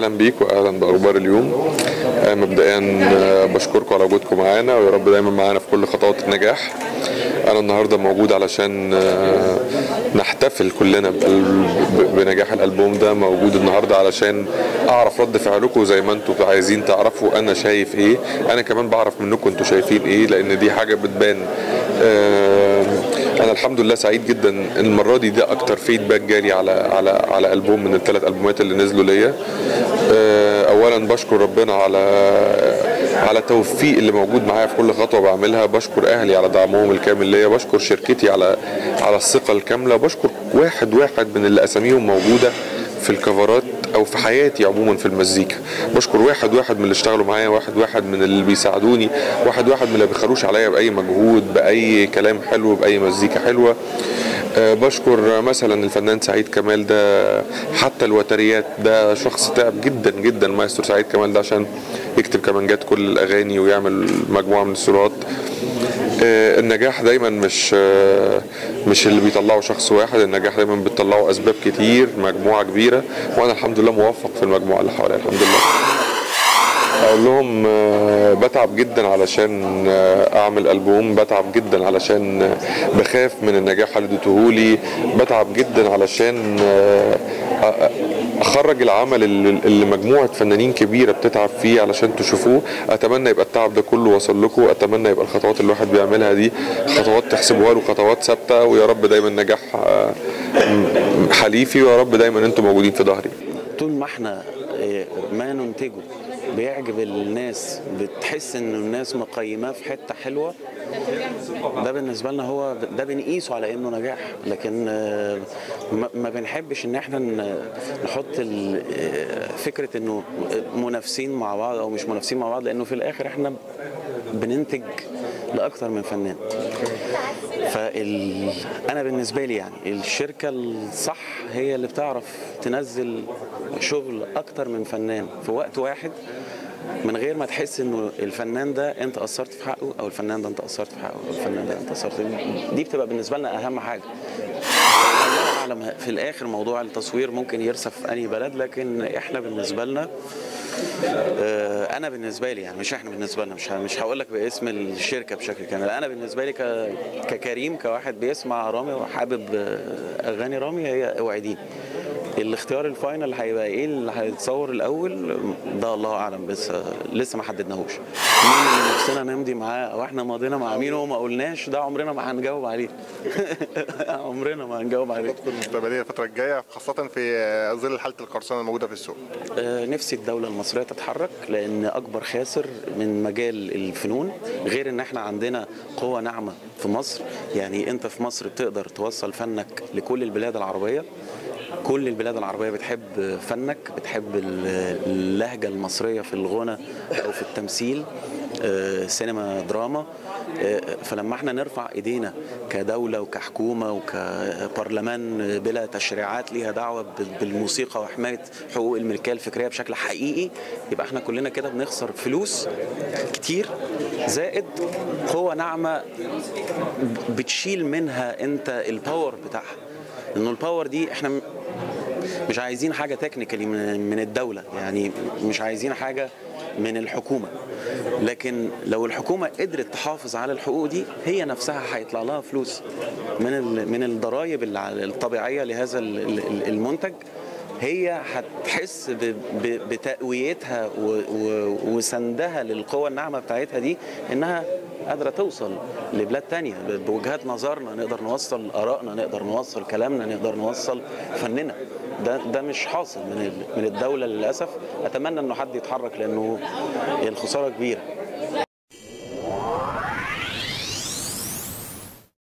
أهلا بيك واهلا بأخبار اليوم. مبدئيا آه، بشكركم على وجودكم معانا ويا رب دايما معانا في كل خطوات النجاح. أنا النهارده موجود علشان آه، نحتفل كلنا بنجاح الألبوم ده. موجود النهارده علشان أعرف رد فعلكم زي ما أنتم عايزين تعرفوا أنا شايف إيه. أنا كمان بعرف منكم أنتوا شايفين إيه لأن دي حاجة بتبان آه، الحمد لله سعيد جدا المرة دي ده أكتر فيدباك جالي على على على ألبوم من الثلاث ألبومات اللي نزلوا ليا. آه، اولا بشكر ربنا على على التوفيق اللي موجود معايا في كل خطوة بعملها. بشكر أهلي على دعمهم الكامل ليا. بشكر شركتي على على الثقة الكاملة. بشكر واحد واحد من اللي أساميهم موجودة في الكفرات. أو في حياتي عموما في المزيكا. بشكر واحد واحد من اللي اشتغلوا معايا واحد واحد من اللي بيساعدوني واحد واحد من اللي بيخلوش عليا بأي مجهود بأي كلام حلو بأي مزيكا حلوة. أه بشكر مثلا الفنان سعيد كمال ده حتى الوتريات ده شخص تعب جدا جدا مايسترو سعيد كمال ده عشان يكتب كمانجات كل الأغاني ويعمل مجموعة من آه، النجاح دايما مش آه، مش اللي بيطلعه شخص واحد. النجاح دايما بيطلعه أسباب كتير مجموعة كبيرة وأنا الحمد لله موفق في المجموعة اللي حواليا الحمد لله. أقول لهم آه، بتعب جدا علشان آه، أعمل ألبوم بتعب جدا علشان آه، بخاف من النجاح اللي اديتهولي بتعب جدا علشان اخرج العمل اللي مجموعة فنانين كبيرة بتتعب فيه علشان تشوفوه. أتمنى يبقى التعب ده كله وصل لكم. أتمنى يبقى الخطوات اللي الواحد بيعملها دي خطوات تحسبوها له خطوات ثابتة. ويا رب دايما نجاح آه، حليفي. ويا رب دايما أنتم موجودين في ظهري. طول ما إحنا آه، ما ننتجه بيعجب الناس بتحس إن الناس مقيماه في حتة حلوة. ده بالنسبة لنا هو ده بنقيسه على إنه نجاح لكن آه، ما- بنحبش إن إحنا نحط آه، فكرة إنه منافسين مع بعض أو مش منافسين مع بعض لأنه في الآخر إحنا بننتج لاكثر من فنان. فال... أنا بالنسبة لي يعني الشركة الصح هي اللي بتعرف تنزل شغل أكتر من فنان في وقت واحد من غير ما تحس إنه الفنان ده أنت قصرت في حقه أو الفنان ده أنت قصرت في حقه أو الفنان ده أنت قصرت دي بتبقى بالنسبة لنا أهم حاجة. أعلم في الآخر موضوع التصوير ممكن يرسى في اي بلد لكن إحنا بالنسبة لنا آه، أنا بالنسبة لي يعني مش إحنا بالنسبة لنا مش مش هقول لك باسم الشركة بشكل كامل. أنا بالنسبة لي ككريم كواحد بيسمع رامي وحابب آه، أغاني رامي هي اوعديني الاختيار الفاينل هيبقى إيه اللي هيتصور الأول؟ ده الله أعلم بس لسه ما حددناهوش. مين اللي نفسنا نمضي معاه؟ أو إحنا ماضينا مع مين؟ وما قلناش. ده عمرنا ما هنجاوب عليه. عمرنا ما هنجاوب عليه. خطتكم المستقبليه الفترة الجاية خاصة في ظل حالة القرصنه الموجودة في السوق. آه، نفسي الدولة المصرية تتحرك لأن أكبر خاسر من مجال الفنون غير إن إحنا عندنا قوة ناعمة في مصر. يعني أنت في مصر بتقدر توصل فنك لكل البلاد العربية. كل البلاد العربية بتحب فنك بتحب ال- اللهجة المصرية في الغنى أو في التمثيل آه، سينما دراما. آه، فلما إحنا نرفع ايدينا كدولة وكحكومة وكبرلمان بلا تشريعات ليها بال- بالموسيقى وحماية حقوق الملكية الفكرية بشكل حقيقي يبقى إحنا كلنا كده بنخسر فلوس كتير زائد قوة ناعمة بتشيل منها انت ال power بتاعها. انه ال power دي إحنا مش عايزين حاجة technically من الدولة يعني مش عايزين حاجة من الحكومة. لكن لو الحكومة قدرت تحافظ على الحقوق دي هي نفسها هيطلع لها فلوس من من الضرائب الطبيعية لهذا ال- ال- المنتج. هي هتحس بتقويتها وسندها للقوى الناعمة بتاعتها دي إنها قادرة توصل لبلاد تانية. بوجهات نظرنا نقدر نوصل آرائنا نقدر نوصل كلامنا نقدر نوصل فننا. ده ده مش حاصل من من الدولة للأسف. أتمنى إنه حد يتحرك لأنه الخسارة كبيرة.